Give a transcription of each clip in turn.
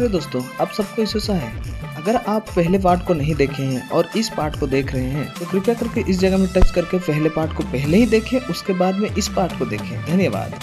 प्यारे दोस्तों आप सबको ईशोसा है। अगर आप पहले पार्ट को नहीं देखे हैं और इस पार्ट को देख रहे हैं तो कृपया करके इस जगह में टच करके पहले पार्ट को पहले ही देखें, उसके बाद में इस पार्ट को देखें। धन्यवाद।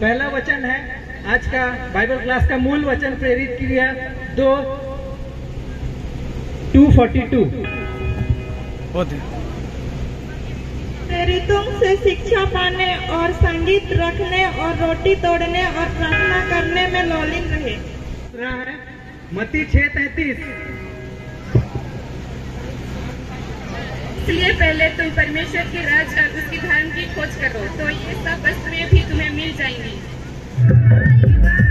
पहला वचन है आज का बाइबल क्लास का मूल वचन प्रेरित क्रिया दो टू फोर्टी टू प्रेरितों से शिक्षा पाने और संगीत रखने और रोटी तोड़ने और प्रार्थना करने में लौलिन रहे। है मती छह तैतीस। इसलिए पहले तुम परमेश्वर के राज और उसकी धर्म की खोज करो तो ये सब वस्तुएँ भी तुम्हें मिल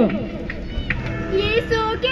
स्कूल टीम को यीशु के पीछे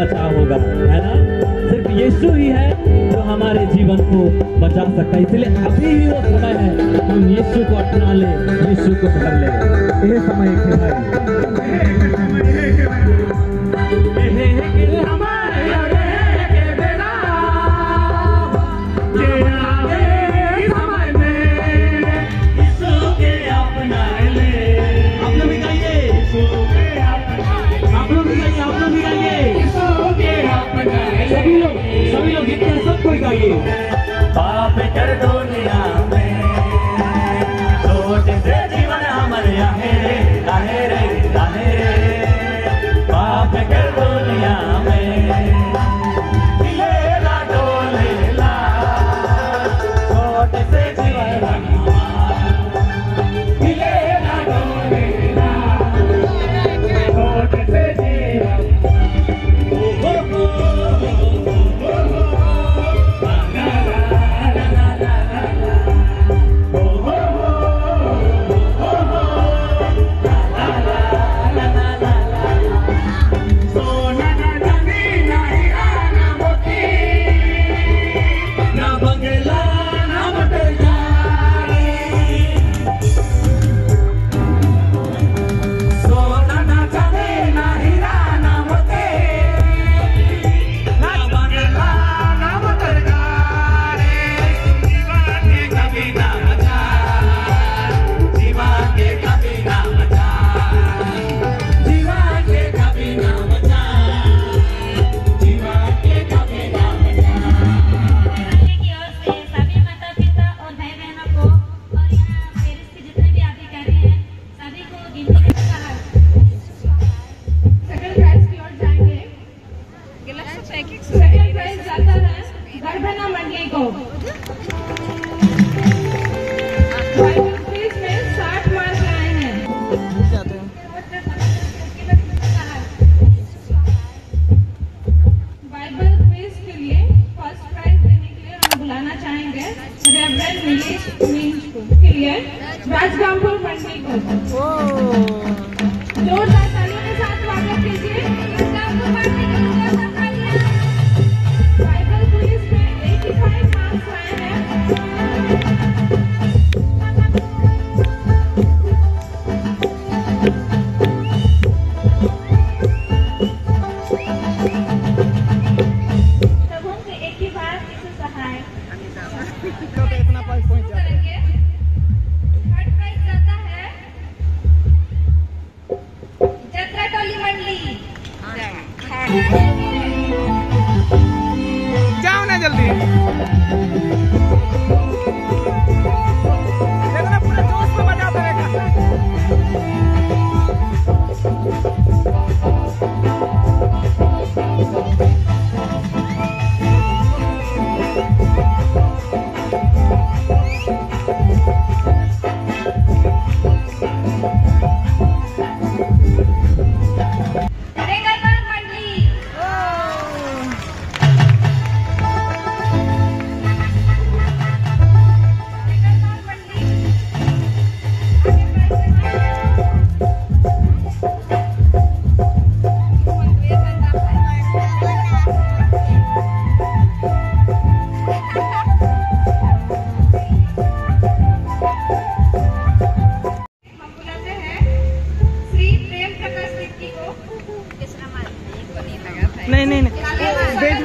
बचा होगा है ना? सिर्फ़ यीशु ही है जो हमारे जीवन को बचा सकता है। इसलिए अभी ही वो समय है हम यीशु को अपना ले यीशु को पकड़ ले। यह समय है पाप कर दुनिया में। सोच से जीवन हमारे अहेरे अहेरे अहेरे सेकंड प्राइज जाता है। गर्भना मंडली को नहीं नहीं नहीं। वेट